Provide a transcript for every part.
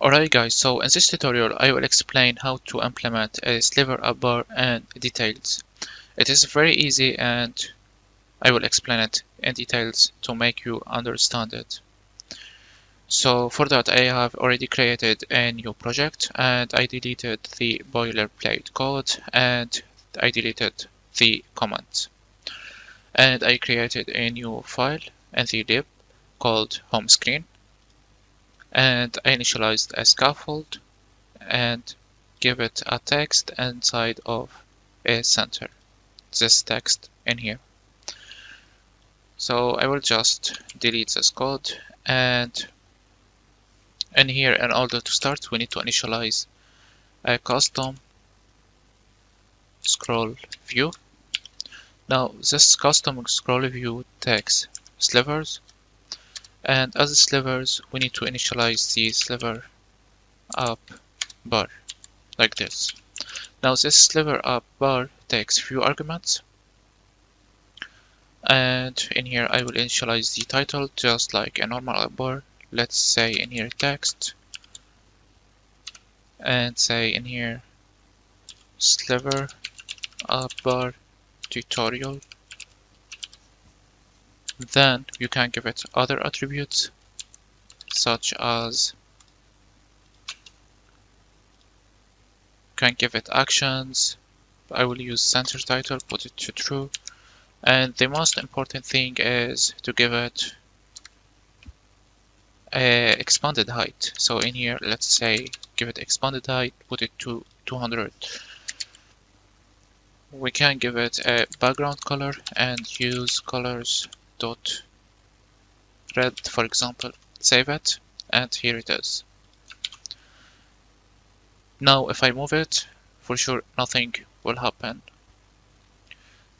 Alright guys, so in this tutorial I will explain how to implement a sliver app bar and details. It is very easy and I will explain it in details to make you understand it. So for that I have already created a new project and I deleted the boilerplate code and I deleted the comments. And I created a new file in the lib called home screen and I initialized a scaffold and give it a text inside of a center. This text in here. So I will just delete this code and in here in order to start we need to initialize a custom scroll view. Now this custom scroll view takes slivers and as slivers we need to initialize the sliver app bar like this. Now this sliver app bar takes few arguments. And in here I will initialize the title just like a normal bar let's say in here text. And say in here sliver app bar tutorial then you can give it other attributes such as can give it actions. I will use center title put it to true. And the most important thing is to give it a expanded height. So in here let's say give it expanded height put it to 200 we can give it a background color and use colors dot red for example save it and here it is. Now if I move it for sure nothing will happen.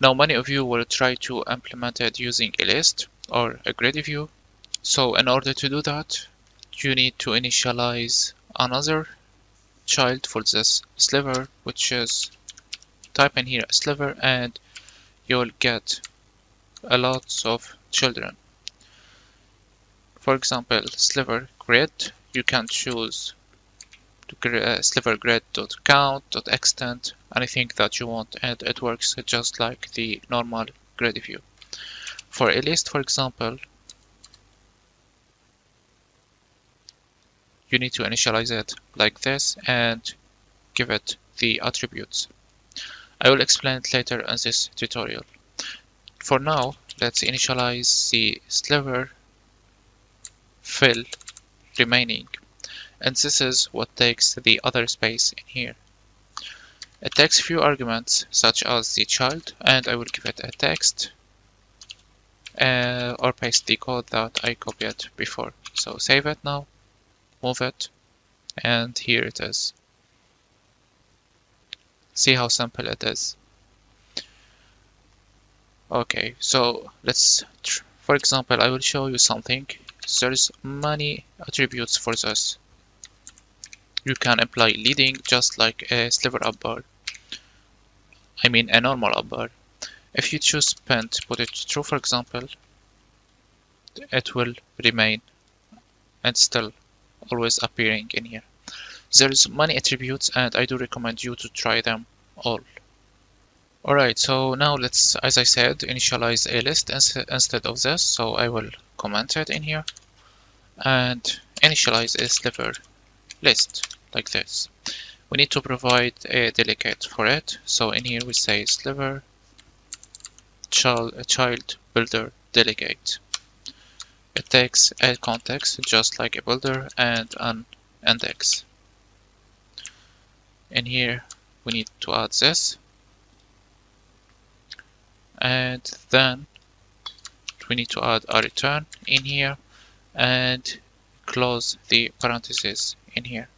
Now many of you will try to implement it using a list or a grid view so in order to do that you need to initialize another child for this sliver which is type in here sliver and you'll get a lot of children. For example, sliver grid, you can choose uh, sliver grid count extent anything that you want and it works just like the normal grid view. For a list, for example, you need to initialize it like this and give it the attributes. I will explain it later in this tutorial. For now, let's initialize the sliver fill remaining. And this is what takes the other space in here. It takes few arguments such as the child and I will give it a text uh, or paste the code that I copied before. So save it now, move it, and here it is. See how simple it is. Okay, so let's, for example, I will show you something. There's many attributes for this. You can apply leading just like a sliver app bar. I mean a normal app bar. If you choose pinned, put it true for example, it will remain and still always appearing in here. There's many attributes and I do recommend you to try them all. Alright, so now let's, as I said, initialize a list instead of this. So I will comment it in here and initialize a sliver list like this. We need to provide a delegate for it. So in here we say sliver child, child builder delegate. It takes a context just like a builder and an index. In here we need to add this and then we need to add a return in here and close the parentheses in here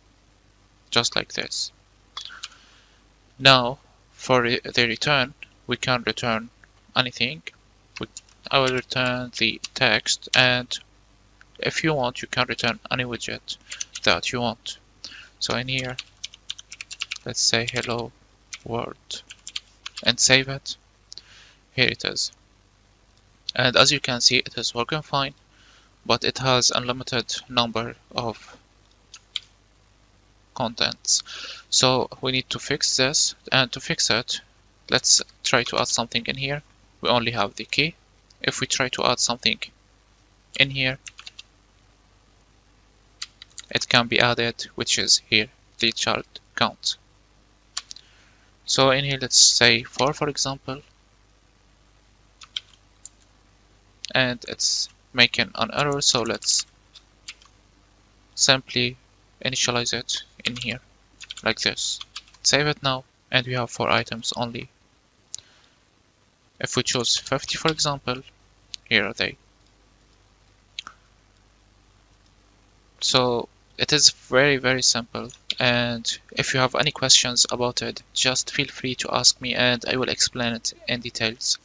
just like this. Now for the return we can return anything. I will return the text and if you want you can return any widget that you want. So in here let's say hello world and save it here it is. And as you can see, it is working fine, but it has unlimited number of contents. So we need to fix this. And to fix it let's try to add something in here. We only have the key. If we try to add something in here it can be added which is here the child count. So in here let's say 4 for example and it's making an error so let's simply initialize it in here like this. Save it now and we have four items only. If we choose 50 for example here are they. So it is very very simple and if you have any questions about it just feel free to ask me and I will explain it in details